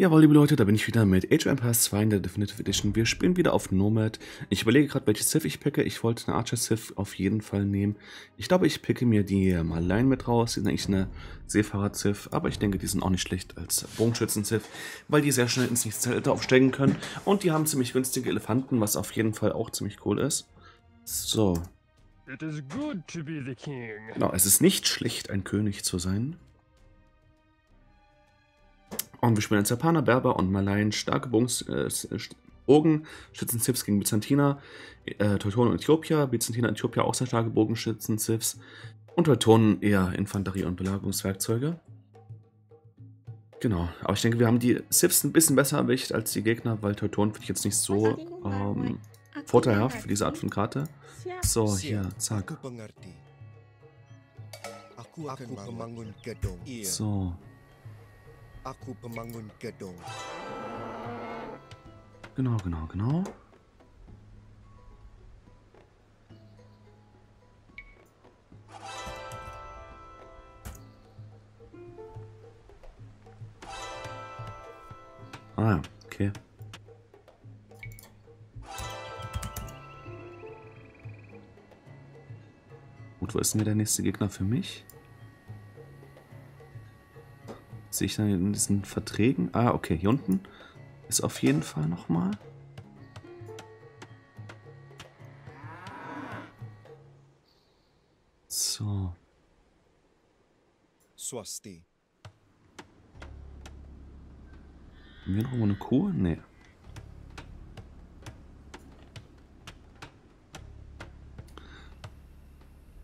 Jawohl, liebe Leute, da bin ich wieder mit Age of Empires 2 in der Definitive Edition. Wir spielen wieder auf Nomad. Ich überlege gerade, welche Sith ich picke. Ich wollte eine Archer Sith auf jeden Fall nehmen. Ich glaube, ich picke mir die Malein mit raus. Die sind eigentlich eine Seefahrer Sith, aber ich denke, die sind auch nicht schlecht als Bogenschützen Sith, weil die sehr schnell ins Zelt aufsteigen können. Und die haben ziemlich günstige Elefanten, was auf jeden Fall auch ziemlich cool ist. So. Genau, es ist nicht schlecht, ein König zu sein. Und wir spielen als Japaner, Berber und Malayen starke Bogens, äh, Bogen, Schützen-Zips gegen Byzantiner, äh, Teutonen und Äthiopier, Byzantiner und Äthiopier auch sehr starke Bogenschützen-Zips und Teutonen eher Infanterie- und Belagerungswerkzeuge. Genau, aber ich denke, wir haben die Sips ein bisschen besser erwischt als die Gegner, weil Teutonen finde ich jetzt nicht so ähm, vorteilhaft für diese Art von Karte. So, hier, zack. So. Aku pemangun gedung. Genau, genau, genau. Ah, okay. Gut, wo ist denn der nächste Gegner für mich? Sehe ich dann in diesen Verträgen? Ah, okay, hier unten ist auf jeden Fall nochmal. So. Swasti. Haben wir noch eine Kuh? Nee.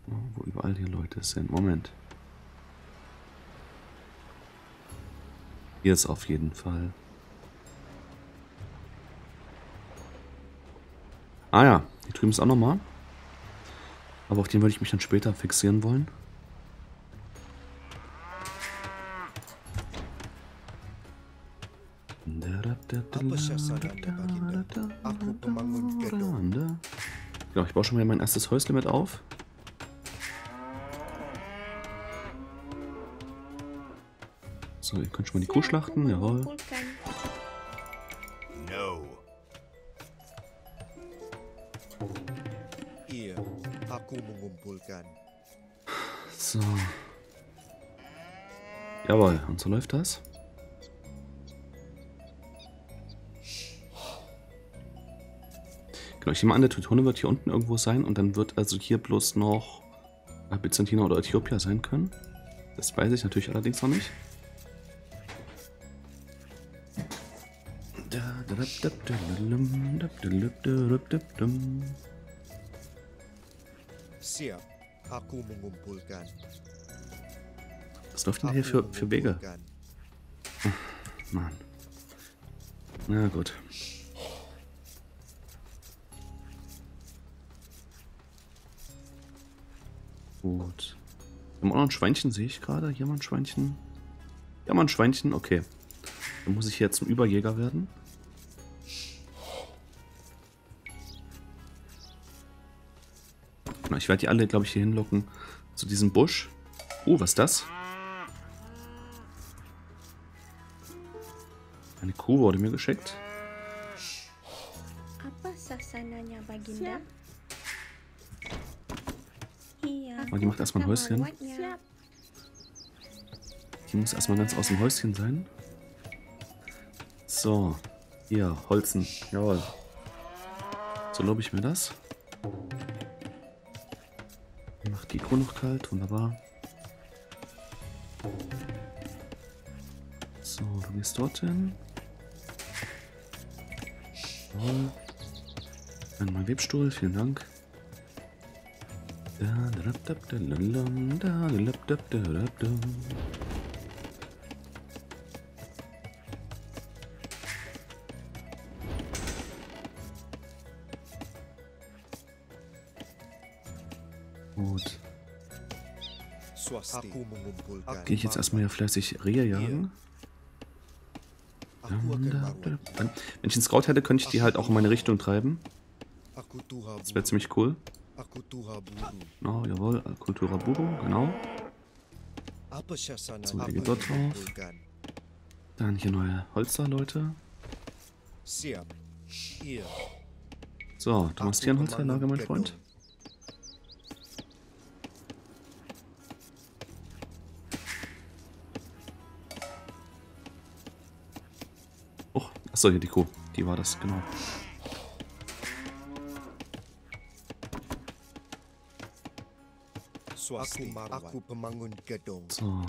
Oh, wo überall hier Leute sind. Moment. Hier ist auf jeden Fall. Ah ja, hier drüben ist auch nochmal. Aber auf den würde ich mich dann später fixieren wollen. Ja, ich baue schon mal mein erstes Häusle mit auf. Könnt schon mal die Kuh schlachten, jawohl. So. Jawohl, und so läuft das. Genau, ich nehme an, der Teutone wird hier unten irgendwo sein und dann wird also hier bloß noch Byzantiner oder Äthiopier sein können. Das weiß ich natürlich allerdings noch nicht. Was läuft denn hier für, für Wege? Mann. Na gut. Gut. Wir haben auch noch ein Schweinchen, sehe ich gerade. Hier mal ein Schweinchen. Ja, mal ein Schweinchen, okay. Dann muss ich jetzt zum Überjäger werden. Ich werde die alle, glaube ich, hier hinlocken zu diesem Busch. Oh, was ist das? Eine Kuh wurde mir geschickt. Oh, die macht erstmal ein Häuschen. Die muss erstmal ganz aus dem Häuschen sein. So. Hier, Holzen. Jawohl. So lobe ich mir das. Kuh noch kalt, wunderbar. So, du gehst dorthin. Jawohl. Einmal Webstuhl, vielen Dank. Da, da, da, da, da, da, da, da, da, da, da. Gut. Gehe ich jetzt erstmal hier fleißig Rehe jagen. Wenn ich einen Scout hätte, könnte ich die halt auch in meine Richtung treiben. Das wäre ziemlich cool. Oh, jawohl, Kultura Buru, genau. So, der geht dort drauf. Dann hier neue Holzer, Leute. So, du machst hier ein Holzverlager, mein Freund. Achso, hier die Kuh. Die war das, genau. So.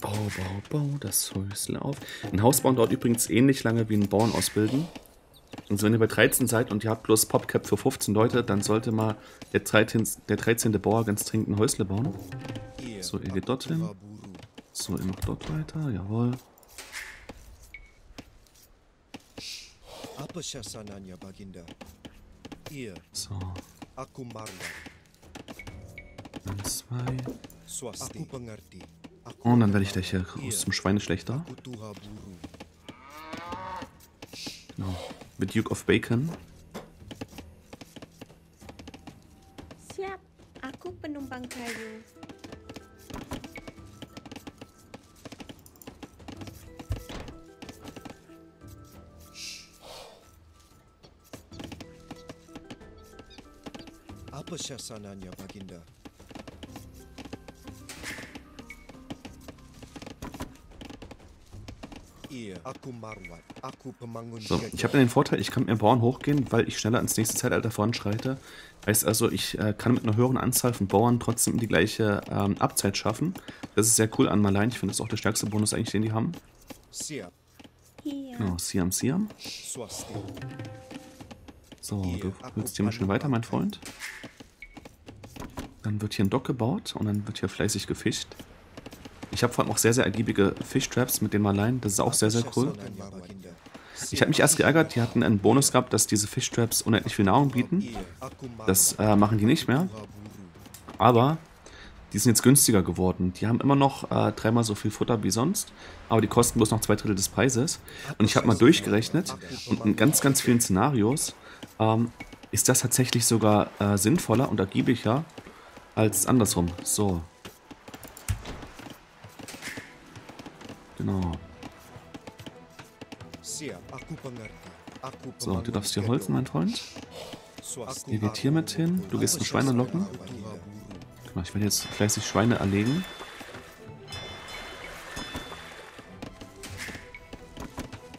Bau, bau, bau das Häusle auf. Ein Haus bauen dauert übrigens ähnlich lange wie ein Bauern ausbilden. Also wenn ihr bei 13 seid und ihr habt bloß Popcap für 15 Leute, dann sollte mal der 13. Der 13. Bauer ganz dringend ein Häusle bauen. So, ihr geht dorthin. So, ihr macht dort weiter, jawohl. Apa syasananya, Baginda? Iya. So, eins, zwei. Und dann werde ich gleich hier Schweineschlechter. Aku Tuha buru. Genau. Mit Duke of Bacon. Apa syasananya, Baginda? So, ich habe den Vorteil, ich kann mit dem Bauern hochgehen, weil ich schneller ins nächste Zeitalter voranschreite. Heißt also, ich äh, kann mit einer höheren Anzahl von Bauern trotzdem die gleiche ähm, Abzeit schaffen. Das ist sehr cool an Malein. Ich finde das ist auch der stärkste Bonus eigentlich, den die haben. Iya. Genau, Siam Siam. So, du willst hier mal schön weiter, mein Freund. Dann wird hier ein Dock gebaut und dann wird hier fleißig gefischt. Ich habe vor allem auch sehr, sehr ergiebige Fischtraps mit den Maleien. Das ist auch sehr, sehr cool. Ich habe mich erst geärgert, die hatten einen Bonus gehabt, dass diese Fischtraps unendlich viel Nahrung bieten. Das äh, machen die nicht mehr. Aber die sind jetzt günstiger geworden. Die haben immer noch äh, dreimal so viel Futter wie sonst, aber die kosten bloß noch zwei Drittel des Preises. Und ich habe mal durchgerechnet und in ganz, ganz vielen Szenarios ähm, ist das tatsächlich sogar äh, sinnvoller und ergiebiger als andersrum. So. Genau. So, du darfst hier holzen, mein Freund. Ihr geht hier mit hin. Du gehst ein Schweine locken. Genau, ich werde jetzt fleißig Schweine erlegen.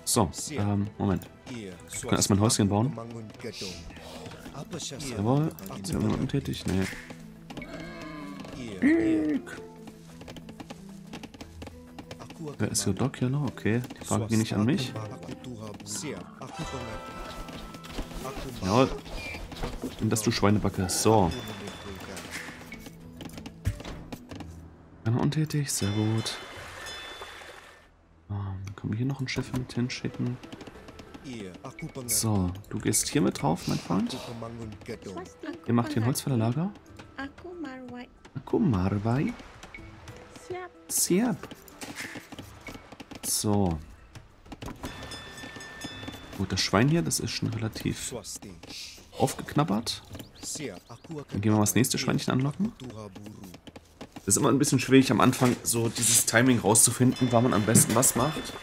So, ähm, Moment. Ich kann erstmal ein Häuschen bauen. Jawohl. Ist ja untätig? Nee. Akan Wer ist hier Doc Yellow? Okay, die Frage ging nicht an mich. Jawohl. Und dass du Schweinebacke. So. Einer untätig, sehr gut. Ähm, können wir hier noch ein Schiff mit hinschicken? So, du gehst hier mit drauf, mein Freund. Ihr macht hier ein Holzfällerlager. Aku Marwat. Aku Marwai. Siap, Siap. So. Gut, das Schwein hier, das ist schon relativ aufgeknabbert. Dann gehen wir mal das nächste Schweinchen anlocken. Das ist immer ein bisschen schwierig am Anfang, so dieses Timing rauszufinden, wann man am besten was macht.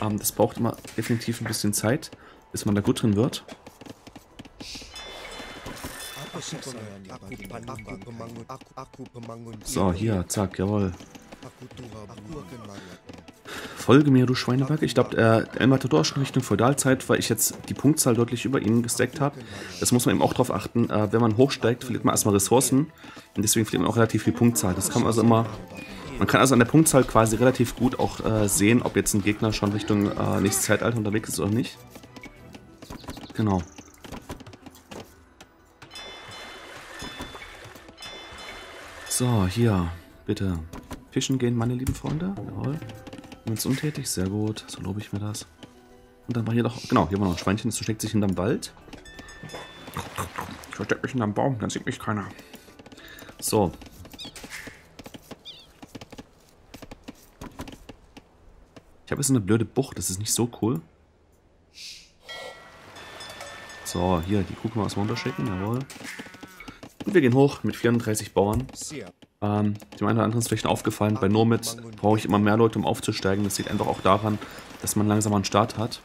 Ähm, das braucht immer definitiv ein bisschen Zeit, bis man da gut drin wird. So, hier, zack, jawohl. Folge mir, du Schweinebacke. Ich glaube, äh, der El Matador schon Richtung Feudalzeit, weil ich jetzt die Punktzahl deutlich über ihn gesteckt habe. Das muss man eben auch drauf achten. Äh, wenn man hochsteigt, verliert man erstmal Ressourcen. Und deswegen verliert man auch relativ viel Punktzahl. Das kann man also immer. Man kann also an der Punktzahl quasi relativ gut auch äh, sehen, ob jetzt ein Gegner schon Richtung äh, nächstes Zeitalter unterwegs ist oder nicht. Genau. So, hier, bitte. Fischen gehen, meine lieben Freunde. Jawohl. Uns untätig, sehr gut. So lobe ich mir das. Und dann war hier doch, genau, hier war noch ein Schweinchen, das versteckt sich hinterm Wald. Ich verstecke mich hinterm Baum, dann sieht mich keiner. So. Ich habe jetzt eine blöde Bucht, das ist nicht so cool. So, hier, die Kuh können wir erstmal runterschicken, jawohl. Wir gehen hoch mit 34 Bauern. Ähm, dem einen oder anderen ist vielleicht aufgefallen, bei Nomad brauche ich immer mehr Leute, um aufzusteigen. Das liegt einfach auch daran, dass man langsam einen Start hat.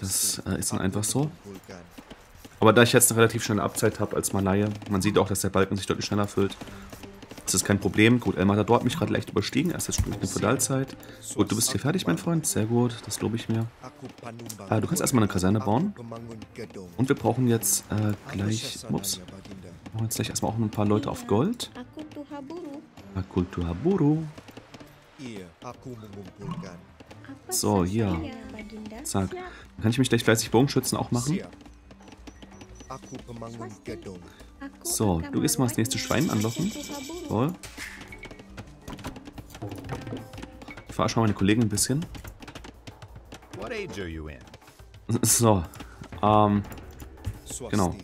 Das äh, ist dann einfach so. Aber da ich jetzt eine relativ schnelle Abzeit habe als Malaye, man sieht auch, dass der Balken sich deutlich schneller füllt. Das ist kein Problem. Gut, El Matador hat mich gerade leicht überstiegen. Erst jetzt spiele ich eine Feudalzeit. Gut, du bist hier fertig, mein Freund. Sehr gut, das lobe ich mir. Äh, du kannst erstmal eine Kaserne bauen. Und wir brauchen jetzt äh, gleich... Ups. Wir brauchen jetzt gleich erstmal auch ein paar Leute auf Gold. Aku tuha buru. Kultur Haburu. Iya, aku mengumpulkan. Apa So, hier. Zack. Dann kann ich mich gleich fleißig Bogenschützen auch machen. So, du gehst mal das nächste. Schwein anlocken. Toll. Ich verarsche mal meine Kollegen ein bisschen. So. Ähm. Genau.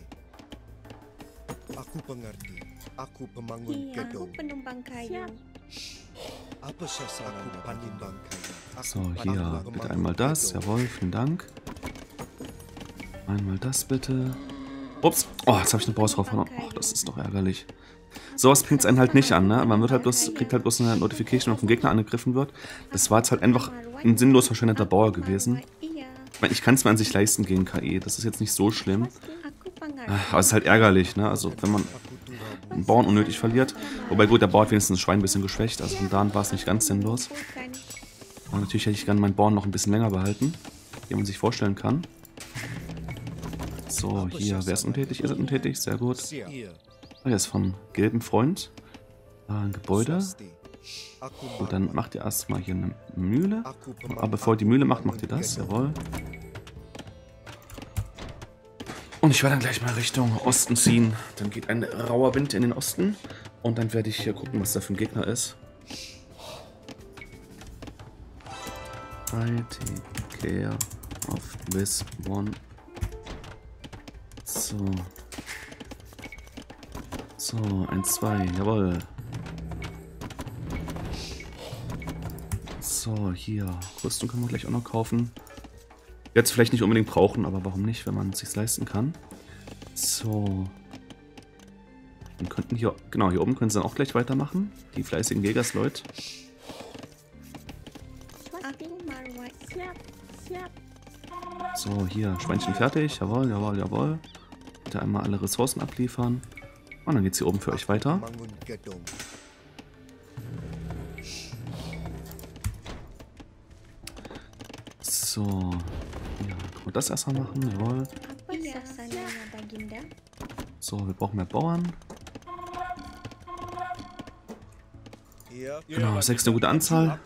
So, hier. Bitte einmal das. Jawohl, vielen Dank. Einmal das bitte. Ups. Oh, jetzt habe ich eine Boss drauf. verloren. Oh, das ist doch ärgerlich. Sowas bringt es einen halt nicht an, ne? Man wird halt bloß, kriegt halt bloß eine Notification, wenn vom Gegner angegriffen wird. Das war jetzt halt einfach ein sinnlos verschwendeter Bauer gewesen. Ich meine, ich kann es mir an sich leisten gegen KI. Das ist jetzt nicht so schlimm. Ah, Aber es ist halt ärgerlich, ne? Also, wenn man einen Bauern unnötig verliert. Wobei gut, der Bauer hat wenigstens das Schwein ein bisschen geschwächt. Also von da an war es nicht ganz sinnlos. Aber natürlich hätte ich gerne meinen Bauern noch ein bisschen länger behalten. Wie man sich vorstellen kann. So, hier. Wer ist untätig? Ihr seid untätig. Sehr gut. Oh, er ist vom gelben Freund. Ah, ein Gebäude. Gut, dann macht ihr erstmal hier eine Mühle. Aber bevor ihr die Mühle macht, macht ihr das. Jawohl. Und ich werde dann gleich mal Richtung Osten ziehen. Dann geht ein rauer Wind in den Osten. Und dann werde ich hier gucken, was da für ein Gegner ist. I take care of this one. So. So, ein, zwei, jawohl. So, hier. Rüstung können wir gleich auch noch kaufen. Jetzt vielleicht nicht unbedingt brauchen, aber warum nicht, wenn man es sich leisten kann. So. Dann könnten hier, genau, hier oben können sie dann auch gleich weitermachen. Die fleißigen Jägersleute. So, hier, Schweinchen fertig. Jawohl, jawohl, jawohl. Bitte einmal alle Ressourcen abliefern. Und dann geht's hier oben für euch weiter. So. Ja, können wir das erstmal machen. Jawohl. So, wir brauchen mehr Bauern. Genau, sechs eine gute Anzahl.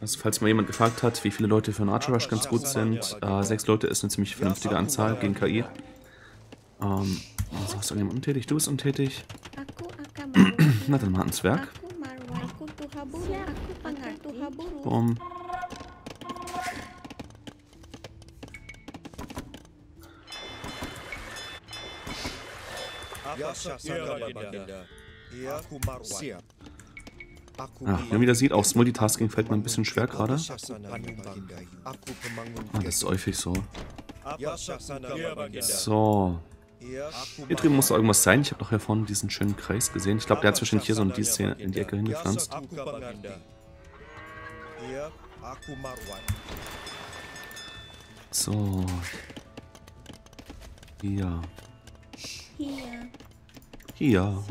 Also, falls mal jemand gefragt hat, wie viele Leute für einen Archer Rush ganz gut sind, äh, sechs Leute ist eine ziemlich vernünftige Anzahl gegen KI. Ähm, also ist irgendjemand untätig? Du bist untätig. Na dann mal ans Werk. Marwai. Siap. Aku Ah, wie man wieder sieht, aufs Multitasking fällt mir ein bisschen schwer gerade. Ah, das ist häufig so. So. Hier drüben muss irgendwas sein. Ich habe doch hier vorne diesen schönen Kreis gesehen. Ich glaube, der hat wahrscheinlich hier so in die, Szene, in die Ecke hingepflanzt. So. Hier. Hier.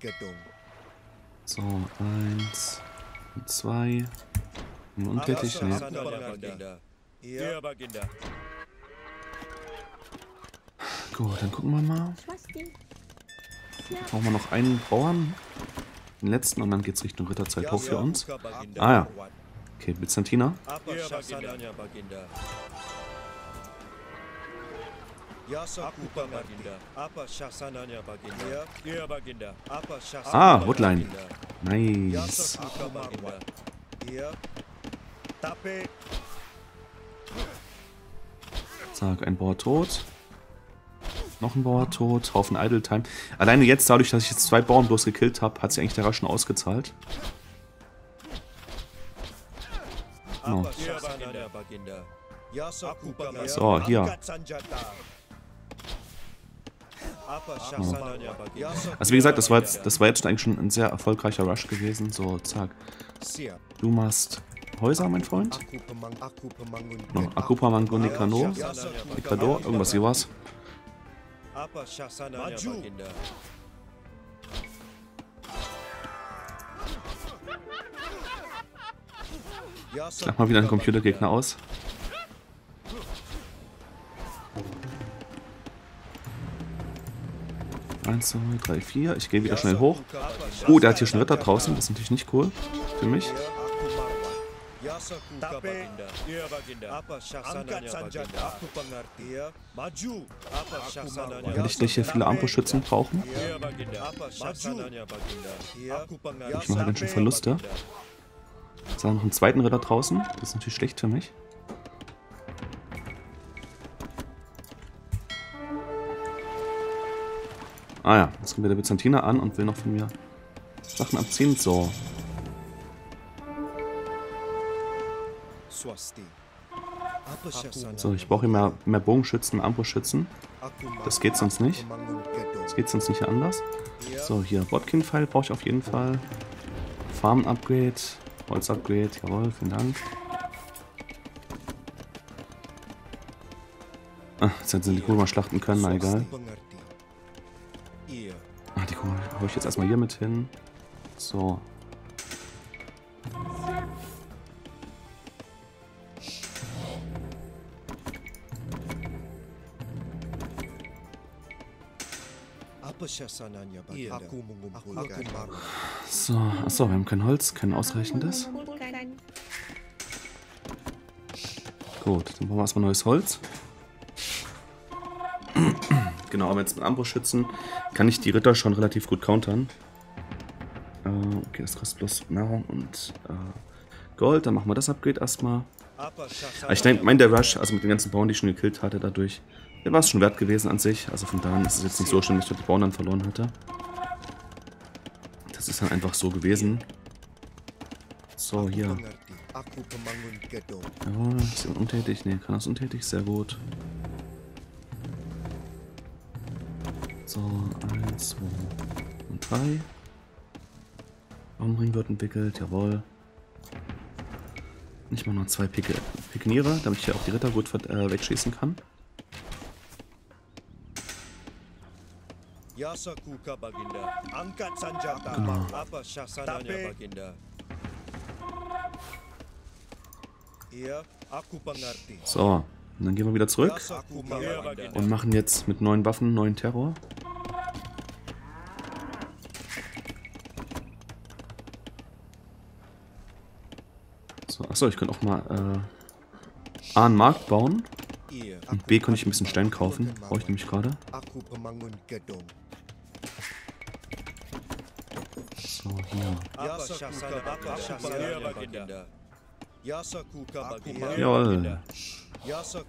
Gedong. So, eins. Und zwei. Und untätig? Nee. Gut, dann gucken wir mal. Brauchen wir noch einen Bauern. Den letzten und dann geht's Richtung Ritterzeit hoch für uns. Ah ja. Okay, sasananya Ah, Woodline. Nice. Zack, ein Bauer tot. Noch ein Bauer tot. Haufen Idle Time. Alleine jetzt, dadurch, dass ich jetzt zwei Bauern bloß gekillt habe, hat sich eigentlich der Raschen ausgezahlt. Genau. aku Baginda. So, hier. Shasananya Baginda. Also wie gesagt, das war jetzt, das war jetzt eigentlich schon ein sehr erfolgreicher Rush gewesen. So, zack. Du machst Häuser, mein Freund. No, Akupa Mango Nikano. Nikador, irgendwas hier was. Apa Shasananya Maju. Baginda. Ich mach mal wieder einen Computergegner aus. Eins, zwei, drei, vier. Ich gehe wieder schnell hoch. Oh, der hat hier schon Ritter draußen. Das ist natürlich nicht cool für mich. Yasaku Baginda. Iya Baginda. Apa Shasananya Baginda. Aku pengerti. Iya. Maju. Apa Shasananya Werde ich gleich hier viele Armbrustschützen brauchen? Iya Baginda. Apa Shasananya Baginda. Aku pengerti. Ich mache ganz schön Verluste. Ist da noch einen zweiten Ritter draußen? Das ist natürlich schlecht für mich. Ah ja, jetzt kommt wieder der Byzantiner an und will noch von mir Sachen abziehen. So, so ich brauche hier mehr, mehr Bogenschützen, mehr Armbrustschützen. Das geht sonst nicht. Das geht sonst nicht anders. So, hier, Botkin-Pfeil brauche ich auf jeden Fall. Farm-Upgrade, Holz-Upgrade, jawohl, vielen Dank. Ah, jetzt hätten sie die Kuh mal schlachten können, na egal. Ah, die Kuh hau ich jetzt erstmal hier mit hin. So. So, achso, wir haben kein Holz, kein ausreichendes. Gut, dann brauchen wir erstmal neues Holz. genau, aber jetzt mit Armbrustschützen kann ich die Ritter schon relativ gut countern. Äh, okay, das kostet bloß Nahrung und äh, Gold. Dann machen wir das Upgrade erstmal. Aber ich meine, der Rush, also mit den ganzen Bauern, die ich schon gekillt hatte, dadurch, der war es schon wert gewesen an sich. Also von daher ist es jetzt nicht so schlimm, dass ich die Bauern dann verloren hatte. Das ist dann einfach so gewesen. So, hier. Jawohl, ist jemand untätig? Ne, kann das untätig? Sehr gut. So, eins, zwei und drei. Baumring wird entwickelt, jawohl. Ich mache noch zwei Pikeniere, damit ich hier auch die Ritter gut äh, wegschießen kann. Yasaku ka Baginda. Angkat sanjata. Genau. Apa Shasananya Tapi- Baginda. Iya, aku pengerti. So, und dann gehen wir wieder zurück und machen jetzt mit neuen Waffen neuen Terror. So, achso, ich könnte auch mal äh, A einen Markt bauen. Und B könnte ich ein bisschen Stein kaufen. Brauche ich nämlich gerade. So, hier. Jawohl.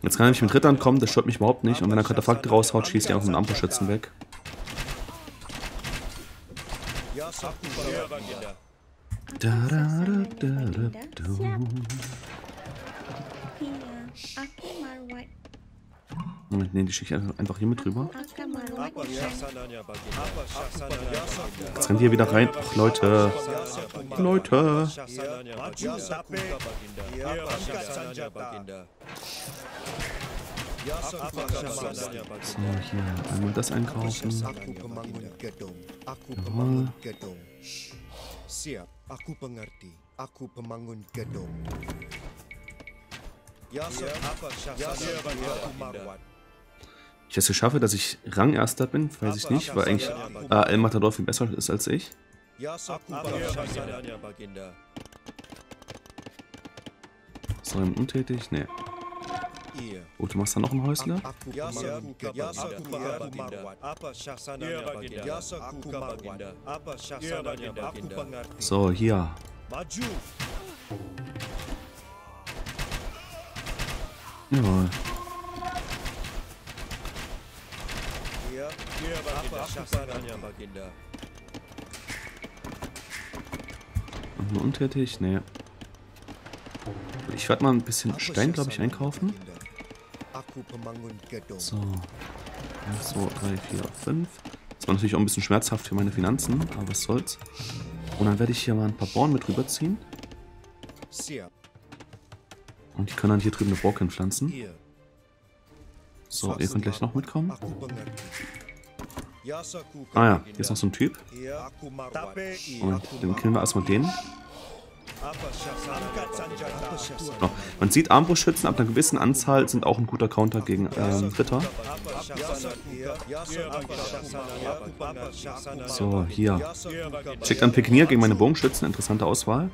Jetzt kann er nämlich mit Rittern kommen, das stört mich überhaupt nicht. Und wenn er Katapakte raushaut, schießt er auch mit Armbrustschützen weg. Da, da, da, da, da, da. Moment, nee, die schicke ich einfach hier mit rüber. akan marwat Apa Shasananya Baginda. Apa Shasananya Baginda. Jetzt rennt hier wieder rein. Ach, Leute. Leute. So, hier. Einmal das einkaufen. Jawohl. Siap, aku pengerti. Aku pemangun gedung. Yasir apa Yasir aku marwat. Ich es schaffe, dass ich Rangerster bin, weiß ich nicht, weil eigentlich äh, El Matador viel besser ist als ich. Baginda. So, im untätig? Nee. Iya. Oh, du machst da noch ein Häusle? Aku Yasaku Yasaku marwat. Apa Shasananya Baginda. Yasaku Baginda. Apa Shasananya Baginda. Aku pengerti. So, hier. Maju. Jawohl. Iya. Iya Baginda. Apa Shasananya Baginda. Und nur untätig? Nee. Ich werde mal ein bisschen Stein, glaube ich, einkaufen. So. 1, 2, 3, 4, 5. Das war natürlich auch ein bisschen schmerzhaft für meine Finanzen, aber was soll's. Und dann werde ich hier mal ein paar Born mit rüberziehen. Und die können dann hier drüben eine Borken pflanzen. Hier. So, ihr könnt gleich noch mitkommen. Ah ja, hier ist noch so ein Typ. Und dann killen wir erstmal den. So, man sieht Armbrustschützen ab einer gewissen Anzahl sind auch ein guter Counter gegen ähm, Ritter. So, hier. Schickt einen Pikenier gegen meine Bogenschützen. Interessante Auswahl.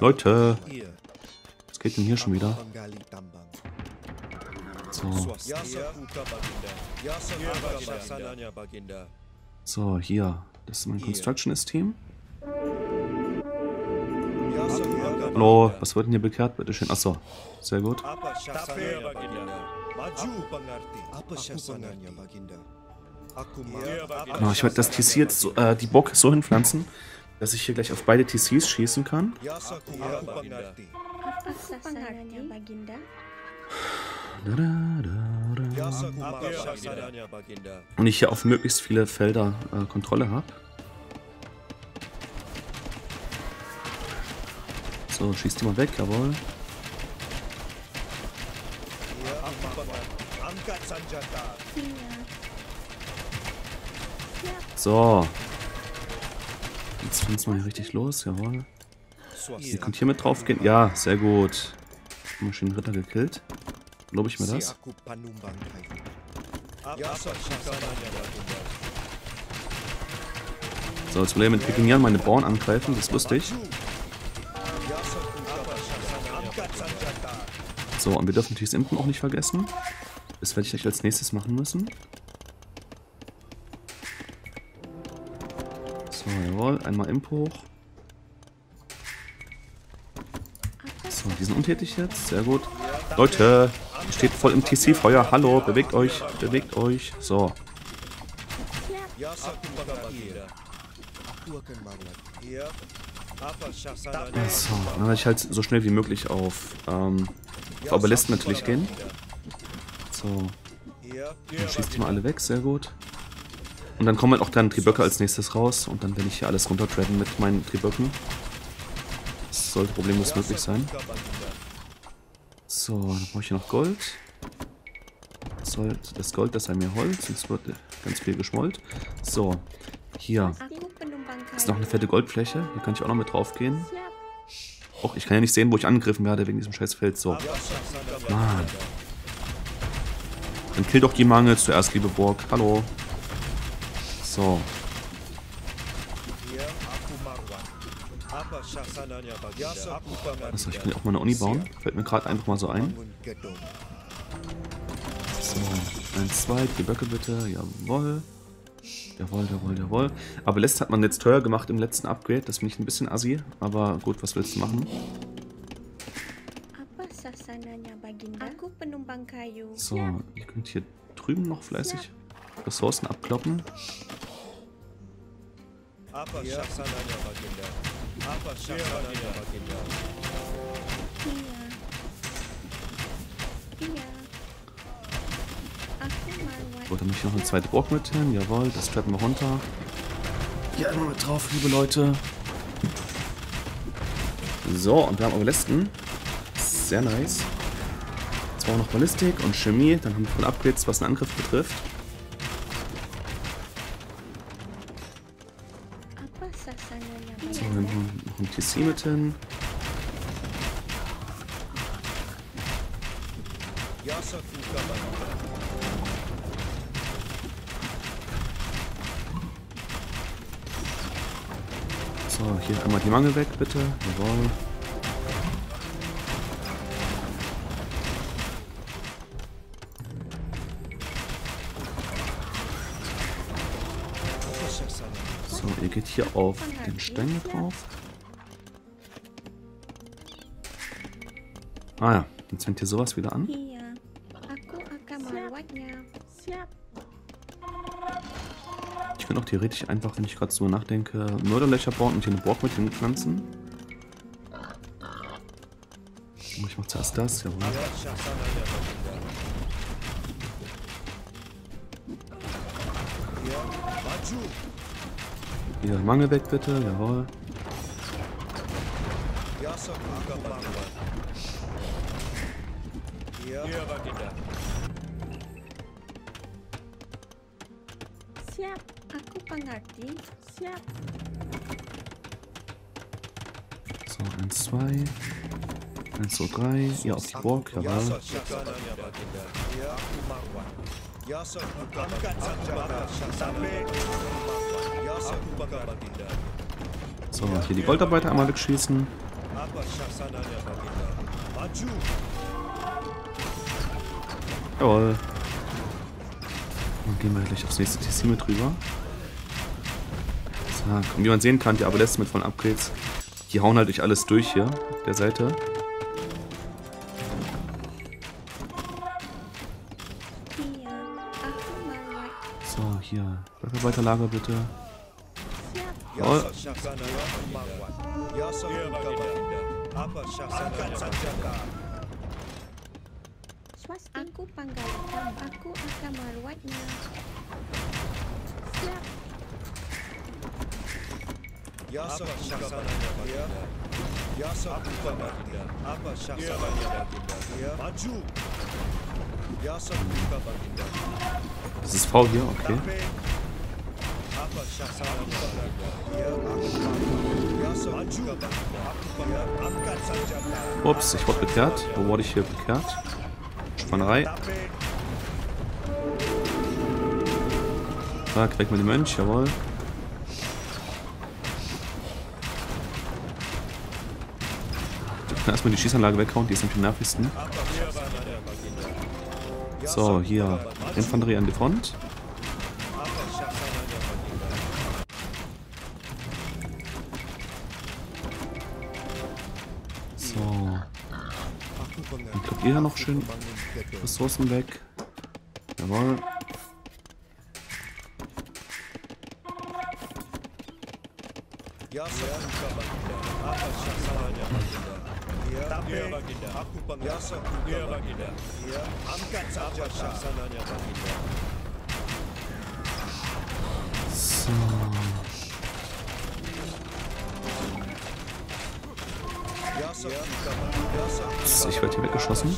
Leute. Was geht denn hier schon wieder? So, so, hier. Das ist mein Constructionist-Team. Yasaku Hallo, was wird denn hier bekehrt? Bitteschön. Achso, sehr gut. Genau, ich werde das TC jetzt so, äh, die Bock so hinpflanzen, dass ich hier gleich auf beide TCs schießen kann. Und ich hier auf möglichst viele Felder äh, Kontrolle habe. So, schießt die mal weg, jawohl. So. Jetzt pflanzen wir hier richtig los, jawohl. Ihr könnt hier mit drauf gehen. Ja, sehr gut. Maschinenritter gekillt. Lobe ich mir das? So, jetzt will er mit Pikinieren meine Bauern angreifen, das ist lustig. So, und wir dürfen natürlich das Impen auch nicht vergessen. Das werde ich gleich als nächstes machen müssen. Jawohl, einmal Imp hoch. So, die sind untätig jetzt, sehr gut. Leute, steht voll im TC-Feuer. Hallo, bewegt euch, bewegt euch. So, so, dann werde ich halt so schnell wie möglich auf, ähm, auf Obelisten natürlich gehen. So. Dann schießt die mal alle weg, sehr gut. Und dann kommen halt auch dann Triböcke als nächstes raus und dann werde ich hier alles runtertraden mit meinen Triböcken. Das sollte problemlos möglich sein. So, dann brauche ich hier noch Gold. Das, Gold, das sei mir Holz, sonst wird ganz viel geschmollt. So, hier ist noch eine fette Goldfläche. Hier kann ich auch noch mit drauf gehen. Och, ich kann ja nicht sehen, wo ich angegriffen werde wegen diesem scheiß Feld. So, Mann. Dann kill doch die Mangel zuerst, liebe Burg. Hallo. So, Also ich will auch mal eine Uni bauen. Fällt mir gerade einfach mal so ein. So, 1, 2, die Böcke bitte. Jawohl. Jawohl, jawohl, jawohl. Aber Lest hat man jetzt teuer gemacht im letzten Upgrade. Das finde ich ein bisschen assi. Aber gut, was willst du machen? So, ihr könnt hier drüben noch fleißig Ressourcen abkloppen. Apa Shasana Baginda. Apa Shasana Baginda. Aku marwan. So, dann möchte ich noch eine zweite Burg mit hin. Jawohl, das trappen wir runter. Hier einmal mit drauf, liebe Leute. So, und wir haben Obelisken. Sehr nice. Jetzt brauchen wir noch Ballistik und Chemie. Dann haben wir voll Upgrades, was den Angriff betrifft. So, wir haben noch ein TC mit hin. So, hier einmal die Mangel weg, bitte. Jawohl. Hier auf den Stein mit drauf. Ah ja, jetzt fängt hier sowas wieder an. Ich könnte auch theoretisch einfach, wenn ich gerade so nachdenke, Mörderlöcher bauen und hier eine Burg mit hinpflanzen. mach zuerst das, jawohl. Hier, Mangel weg bitte, jawohl. Siap, aku pengerti. Siap. So, 1, 2. 1, 2, 3. Ihr auf die Burg, jawohl. Shahsananya So, hier die Goldarbeiter einmal wegschießen. Jawohl. Dann gehen wir gleich aufs nächste TC mit rüber. So, und wie man sehen kann, die Abeles mit vollen Upgrades, die hauen halt durch alles durch hier auf der Seite. So, hier. Bergarbeiterlager bitte. Apa Shahsananya Baginda. Swasti. Aku. Aku akan merawatnya. Siap. Ya Shahsananya Baginda. Ya Sakuka Baginda. Apa Shahsananya Baginda. Ya ist V hier, okay. Ups, ich wurde bekehrt. Wo wurde ich hier bekehrt? Spannerei. Tape. Zack, weg mit dem Mönch, jawohl. Können erstmal die Schießanlage weghauen, die ist nämlich am nervigsten. So, hier. Infanterie an die Front. Hier noch schön Ressourcen weg. Jawohl. Ya Ich werde hier weggeschossen.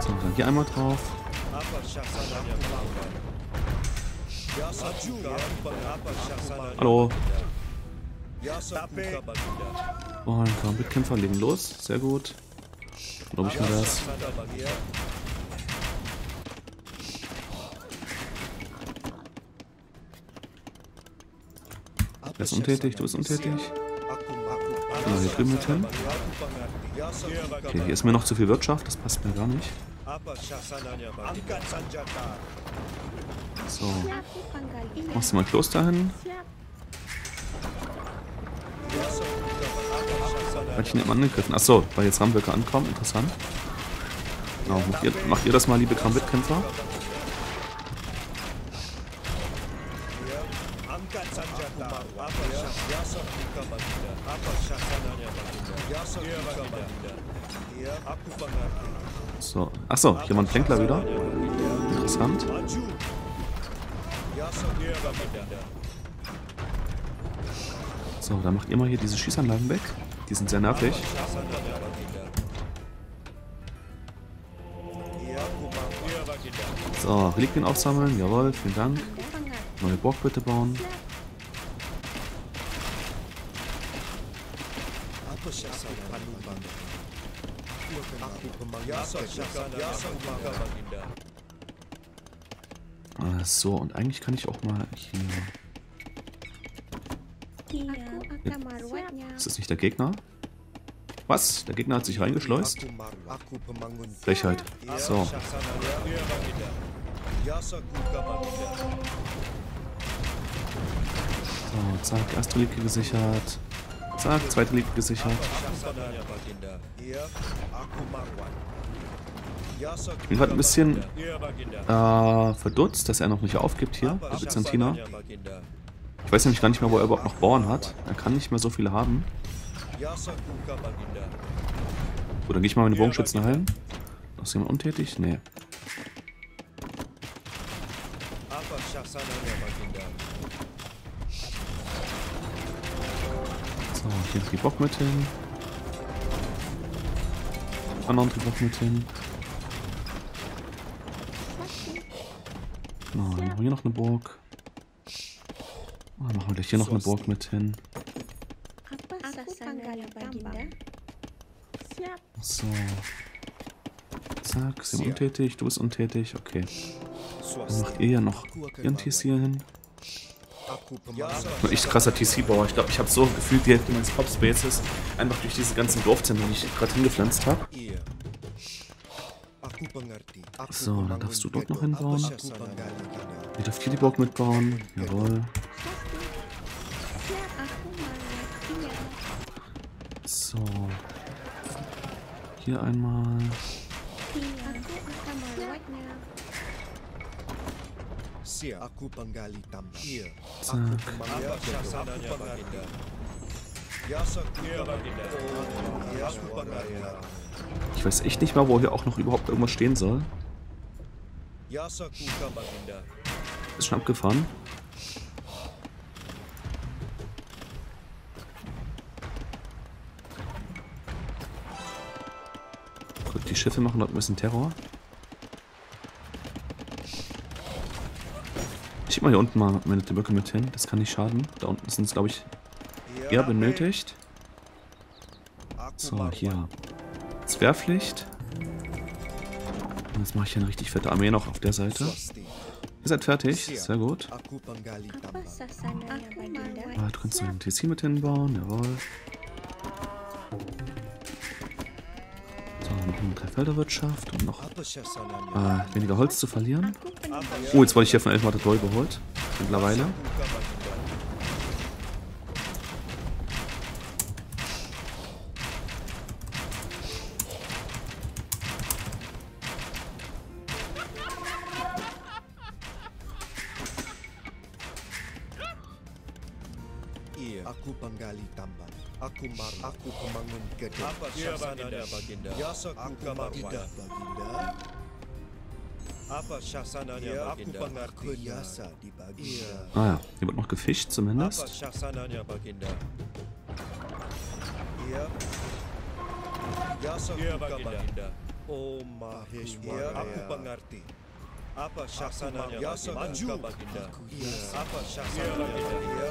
So, dann hier einmal drauf. Hallo. Oh, ein Karambitkämpfer legen los. Sehr gut. Glaube ich mir das. Wer ist untätig? Du bist untätig. Drüben mit Okay, hier ist mir noch zu viel Wirtschaft. Das passt mir gar nicht. So, machst du mal Kloster hin. Hatte ich nicht mal angegriffen. Achso, weil jetzt Ramböcke ankommen. Interessant. Genau, macht ihr, macht ihr das mal, liebe Karambitkämpfer? Angkat achso, hier waren Plänkler wieder. Interessant. So, dann macht ihr mal hier diese Schießanlagen weg. Die sind sehr nervig. So, Reliquien aufsammeln. Jawohl, vielen Dank. Neue Burg bitte bauen. Ah, so, und eigentlich kann ich auch mal hier... Ist das nicht der Gegner? Was? Der Gegner hat sich reingeschleust? Frechheit. So, so, zack, erste Reliquie gesichert. Zack, zweite Reliquie gesichert. Ich bin gerade ein bisschen äh, verdutzt, dass er noch nicht aufgibt hier, der Byzantiner. Ich weiß nämlich gar nicht mehr, wo er überhaupt noch Bauern hat. Er kann nicht mehr so viele haben. Gut, dann gehe ich mal meine Bogenschützen heilen. Ist jemand untätig? Nee. So, hier ist die Bock mit hin. Anderen Bock mit hin. Wir hier noch eine Burg. Dann machen wir gleich hier noch eine Burg mit hin. So. Zack, sind untätig, du bist untätig, okay. Dann macht ihr ja noch ihren TC hier hin. Echt krasser TC-Bauer. Ich glaube, ich habe so gefühlt die Hälfte meines Pop-Spaces einfach durch diese ganzen Dorfzentren, die ich gerade hingepflanzt habe. So, dann darfst du dort noch hinbauen. Ihr dürft hier die Burg mitbauen. Jawohl. So. Hier einmal. Iya, aku akan melewatnya. Siap. Aku penggali tambang. Iya. Zack. Apa Shasananya Baginda. Yasa Kuka Baginda. Iya, aku pengerti. Ich weiß echt nicht mal, wo hier auch noch überhaupt irgendwas stehen soll. Ist schon abgefahren. Gut, die Schiffe machen dort ein bisschen Terror. Ich schieb mal hier unten mal meine Böcke mit hin. Das kann nicht schaden. Da unten sind es, glaube ich, eher benötigt. So, hier. Zwergpflicht. Und jetzt mache ich hier eine richtig fette Armee noch auf der Seite. Ihr seid fertig. Sehr gut. Ah, du kannst noch einen TC mit hinbauen. Jawohl. So, machen wir Dreifelderwirtschaft, um noch äh, weniger Holz zu verlieren. Oh, jetzt wurde ich hier von Elfmar Toll überholt. Mittlerweile. Aku penggali tambang. Aku mar. Aku pembangun gedung. Apa Shasananya Baginda? Aku di Baginda. Ah ja, hier wird noch gefischt zumindest. Oh. Aku. Apa Shasananya Yasa Kuka Baginda? Apa Shasananya Baginda?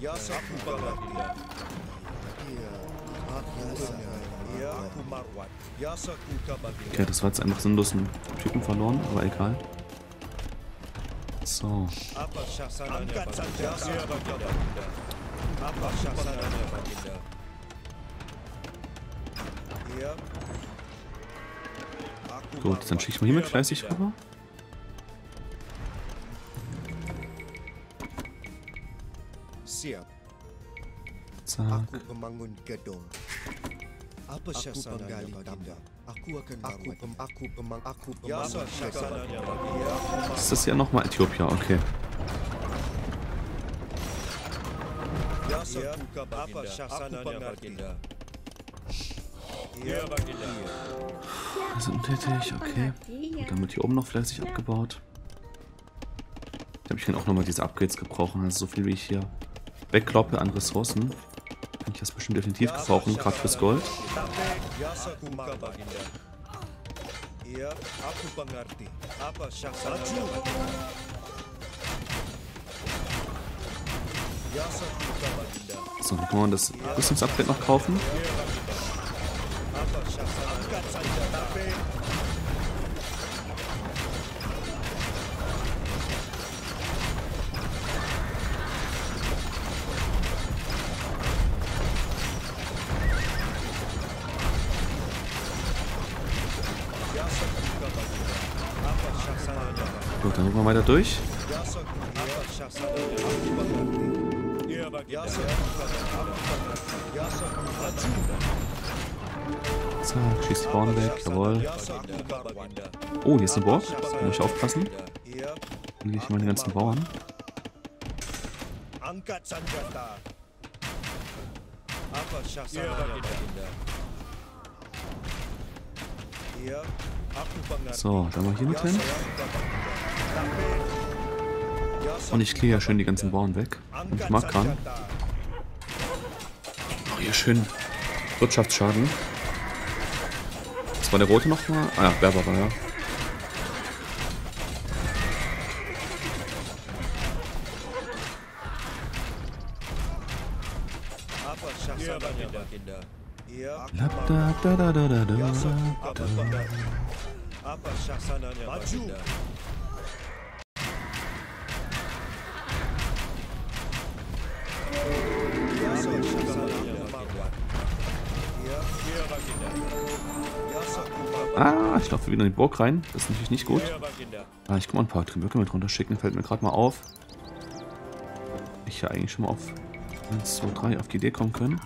Tidak Kuka Baginda. Okay, das war jetzt einfach sinnlos einen Typen verloren, aber egal. So, gut, dann schicke ich mal hier mit fleißig rüber. Zack. Apa penggali tambang. Aku akan aku pem aku pemang aku pembangun gedung. Das ist ja nochmal Äthiopia, okay. Kuka apa shasananya baginda. Iya baginda. Wir sind untätig, okay. Iya. Dann wird hier oben noch fleißig abgebaut. Ich habe ich kann auch nochmal diese Upgrades gebrauchen. Also so viel wie ich hier wegkloppe an Ressourcen. Kann ich das bestimmt definitiv gebrauchen, gerade fürs Gold. So, dann kann man das Rüstungsupgrade noch kaufen. Kuka baginda. Zack, schießt die Bauern weg, jawohl. Oh, hier ist eine Burg. Da muss ich aufpassen. Dann lege ich meine ganzen Bauern. So, dann mal hier mit hin. Und ich clear schön die ganzen Bauern weg. Und ich mag kann. Ach, hier schön Wirtschaftsschaden. Das war der rote nochmal? Ah ja, Werber war ja. Da da da da da da da Ah, ich laufe wieder in die Burg rein. Das ist natürlich nicht gut. Ah, ich mal ein paar Tribücke mit runterschicken. Fällt mir gerade mal auf. Ich ja eigentlich schon mal auf 1, 2, 3 auf die Idee kommen können.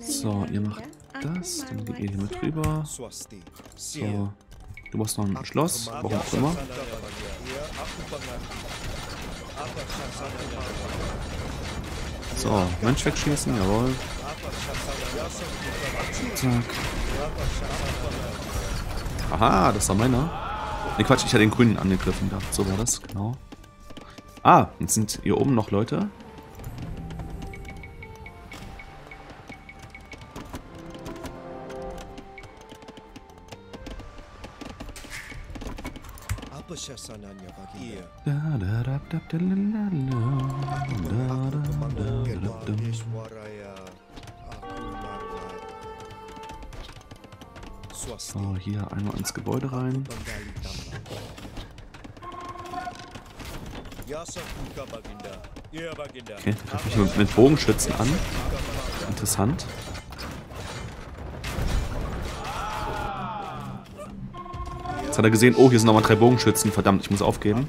So, ihr macht das. Dann geht ihr hier mit rüber. So. Du brauchst noch ein Schloss. Warum auch immer. So, Mensch wegschießen. Jawohl. Zack. Aha, das war meiner. Ne, Quatsch, ich hatte den grünen angegriffen da. So war das, genau. Ah, jetzt sind hier oben noch Leute. Swasti. So, hier einmal ins Gebäude rein. Okay, greife ich mit Bogenschützen an. Interessant. Jetzt hat er gesehen, oh, hier sind nochmal drei Bogenschützen. Verdammt, ich muss aufgeben.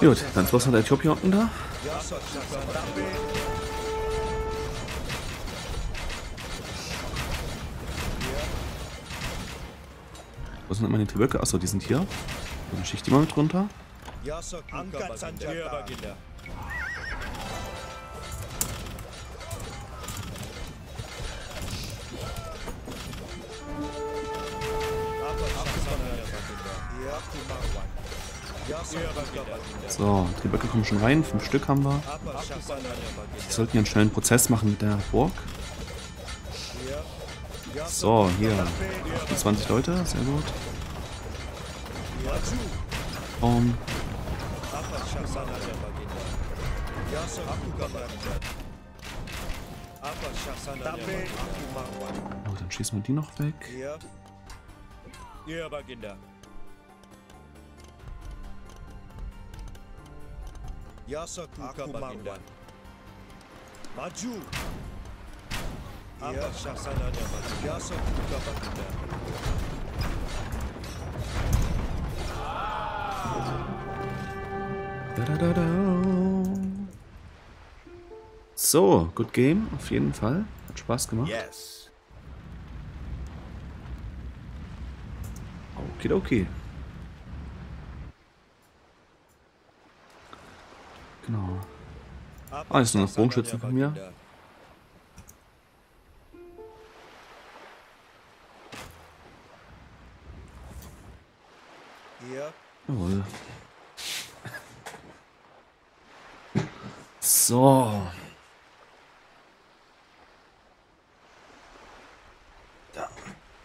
Gut, dann ist was der Äthiopier unten da. Wo sind meine Triböcke? Achso, die sind hier. Dann schicht die mal mit runter. So, Triböcke kommen schon rein. Fünf Stück haben wir. Wir sollten hier einen schnellen Prozess machen mit der Burg. So, hier. 20 Leute, sehr gut. Maju. Um, Apa syasananya Baginda? Yasa Kuka Baginda. Apa syasananya Baginda? Aku marwan. oh, dann schießen wir die noch weg. Maju. Apa syasananya Baginda? Yasa Kuka Baginda. Da, da, da, da. So, good game, auf jeden Fall. Hat Spaß gemacht. Yes. Okay, okay. Genau. Ah, ist noch ein syasananya Bogenschützen von mir. Jawohl. So. Da.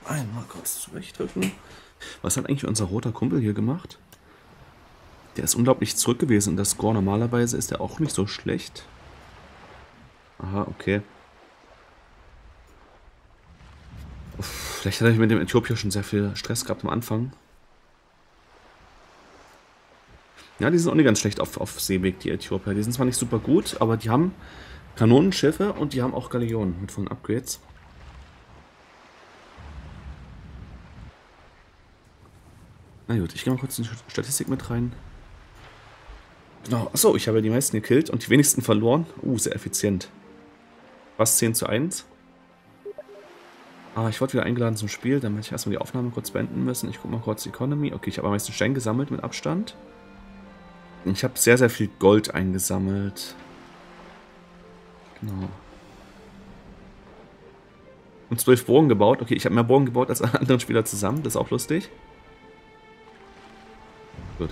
Einmal kurz zurechtrücken. Was hat eigentlich unser roter Kumpel hier gemacht? Der ist unglaublich zurück gewesen und der Score normalerweise ist er auch nicht so schlecht. Aha, okay. Uff, vielleicht hat er mit dem Äthiopier schon sehr viel Stress gehabt am Anfang. Ja, die sind auch nicht ganz schlecht auf, auf Seeweg, die Äthiopier. Die sind zwar nicht super gut, aber die haben Kanonenschiffe und die haben auch Galeonen mit vollen Upgrades. Na gut, ich gehe mal kurz in die Statistik mit rein. Genau, achso, ich habe die meisten gekillt und die wenigsten verloren. Uh, sehr effizient. Was 10 zu 1? Aber ich wurde wieder eingeladen zum Spiel, damit ich erstmal die Aufnahme kurz beenden müssen. Ich gucke mal kurz Economy. Okay, ich habe am meisten Stein gesammelt mit Abstand. Ich habe sehr, sehr viel Gold eingesammelt. Genau. Und zwölf Bogen gebaut. Okay, ich habe mehr Bogen gebaut als alle anderen Spieler zusammen. Das ist auch lustig. Gut.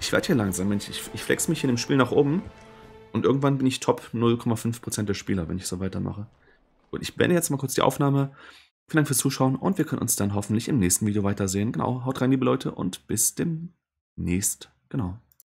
Ich werde hier langsam. Ich, ich flex mich in dem Spiel nach oben. Und irgendwann bin ich Top 0,5% der Spieler, wenn ich so weitermache. Gut, ich beende jetzt mal kurz die Aufnahme. Vielen Dank fürs Zuschauen und wir können uns dann hoffentlich im nächsten Video weitersehen. Genau, haut rein, liebe Leute, und bis demnächst. Genau.